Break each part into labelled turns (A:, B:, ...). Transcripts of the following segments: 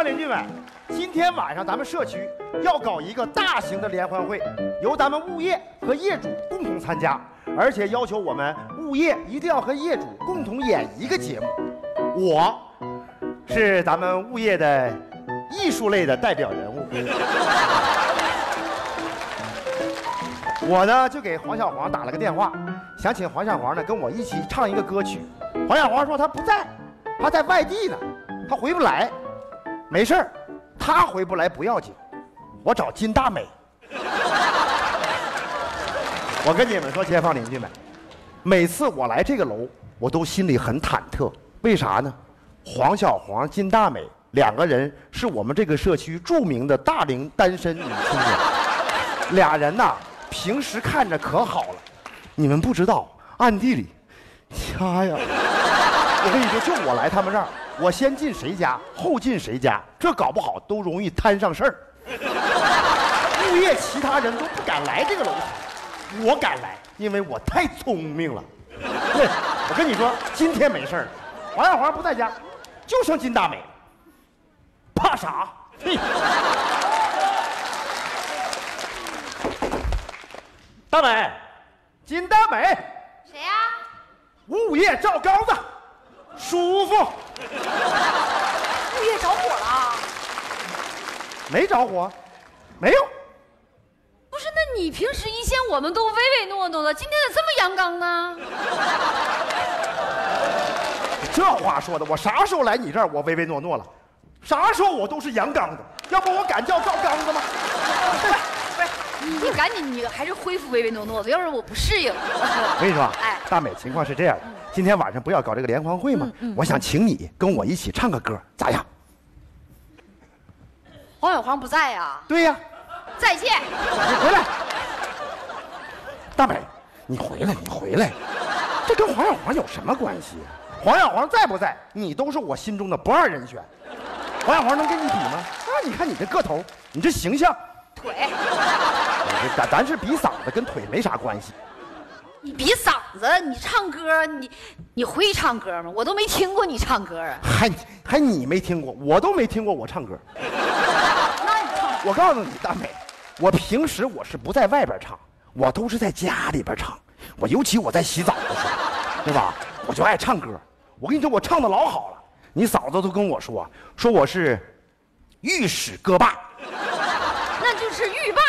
A: 坊邻居们，今天晚上咱们社区要搞一个大型的联欢会，由咱们物业和业主共同参加，而且要求我们物业一定要和业主共同演一个节目。我是咱们物业的艺术类的代表人物。我呢就给黄小黄打了个电话，想请黄小黄呢跟我一起唱一个歌曲。黄小黄说他不在，他在外地呢，他回不来。没事儿，他回不来不要紧，我找金大美。我跟你们说，街坊邻居们，每次我来这个楼，我都心里很忐忑。为啥呢？黄小黄、金大美两个人是我们这个社区著名的大龄单身女青年，俩人呐。平时看着可好了，你们不知道，暗地里掐 呀！我跟你说，就我来他们这儿，我先进谁家，后进谁家，这搞不好都容易摊上事儿。物业其他人都不敢来这个楼层，我敢来，因为我太聪明了。对，我跟你说，今天没事儿，王小华不在家，就剩金大美，怕啥？嘿。大美，金大美，
B: 谁呀？
A: 物业赵高子，舒服。
B: 物业着火了？
A: 没着火，没有。
B: 不是，那你平时一见我们都唯唯诺诺的，今天咋这么阳刚呢？
A: 这话说的，我啥时候来你这儿我唯唯诺诺了？啥时候我都是阳刚的，要不我敢叫赵刚子吗？
B: 你赶紧，你还是恢复唯唯诺诺的，要不然我不适应。
A: 我跟你说，哎，大美，情况是这样的，今天晚上不要搞这个联欢会吗？我想请你跟我一起唱个歌，咋样？
B: 黄小黄不在呀？
A: 对呀。
B: 再见。
A: 你回来。大美，你回来，你回来。这跟黄小黄有什么关系？黄小黄在不在？你都是我心中的不二人选。黄小黄能跟你比吗？啊，你看你这个头，你这形象。
B: 腿，
A: 咱咱是比嗓子，跟腿没啥关系。
B: 你比嗓子，你唱歌，你你会唱歌吗？我都没听过你唱歌啊。
A: 还还你没听过，我都没听过我唱歌。
B: 那你唱？
A: 我告诉你，大美，我平时我是不在外边唱，我都是在家里边唱。我尤其我在洗澡的时候，对吧？我就爱唱歌。我跟你说，我唱的老好了。你嫂子都跟我说，说我是御史歌霸。
B: 是浴霸，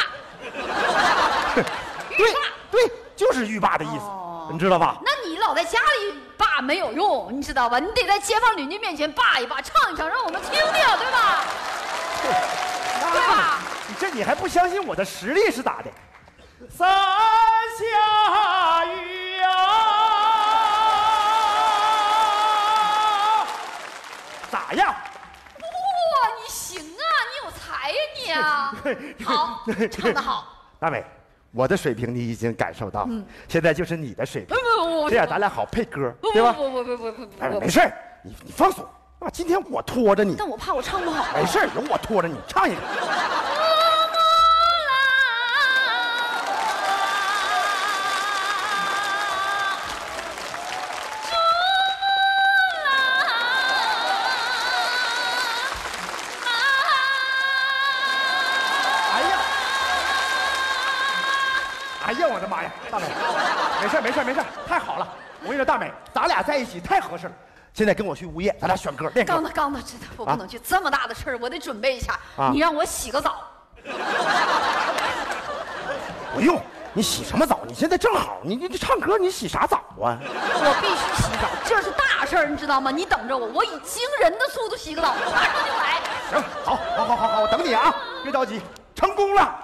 A: 对对，就是浴霸的意思，你知道吧？
B: 那你老在家里霸没有用，你知道吧？你得在街坊邻居面前霸一霸，唱一唱，让我们听听，对吧？对吧？
A: 你这你还不相信我的实力是咋的？三下雨啊，咋样？
B: 呀你啊，好，唱得好，
A: 大美，我的水平你已经感受到了，现在就是你的水平，
B: 不不不，
A: 这样咱俩好配歌，对吧？
B: 不不不不不
A: 不，没事你你放松，啊，今天我拖着你，
B: 但我怕我唱不好，
A: 没事有我拖着你，唱一个。大美，没事没事没事太好了！我跟你说，大美，咱俩在一起太合适了。现在跟我去物业，咱俩选歌练歌。
B: 刚子刚子，知道我不能去，这么大的事儿，我得准备一下。你让我洗个澡。
A: 不用，你洗什么澡？你现在正好，你你你唱歌，你洗啥澡啊？
B: 我必须洗澡，这是大事儿，你知道吗？你等着我，我以惊人的速度洗个澡，马上就来。
A: 行，好，好，好，好，好，我等你啊！别着急，成功了。